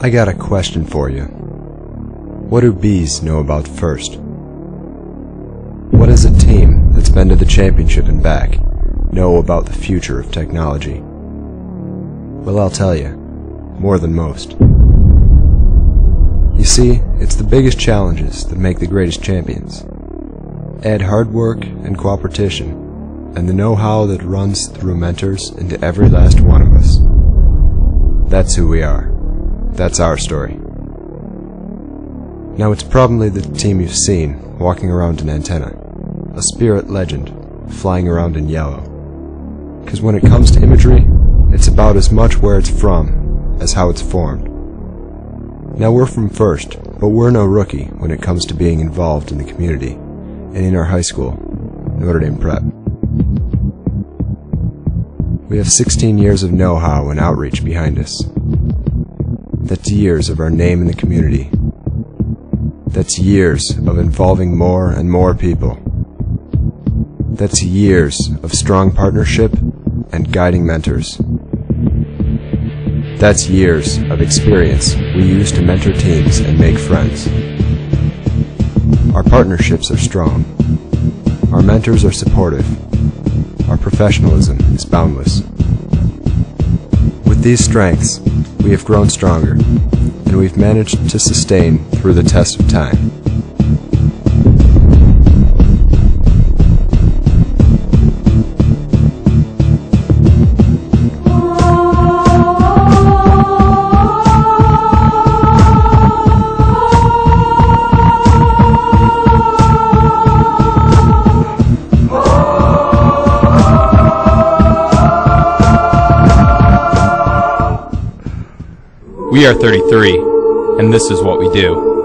I got a question for you. What do bees know about first? What does a team that's been to the championship and back know about the future of technology? Well, I'll tell you, more than most. You see, it's the biggest challenges that make the greatest champions. Add hard work and cooperation, and the know-how that runs through mentors into every last one of us. That's who we are. That's our story. Now it's probably the team you've seen walking around an antenna, a spirit legend flying around in yellow. Because when it comes to imagery, it's about as much where it's from as how it's formed. Now we're from First, but we're no rookie when it comes to being involved in the community and in our high school, Notre Dame Prep. We have 16 years of know-how and outreach behind us. That's years of our name in the community. That's years of involving more and more people. That's years of strong partnership and guiding mentors. That's years of experience we use to mentor teams and make friends. Our partnerships are strong. Our mentors are supportive. Our professionalism is boundless. With these strengths, we have grown stronger, and we've managed to sustain through the test of time. We are 33, and this is what we do.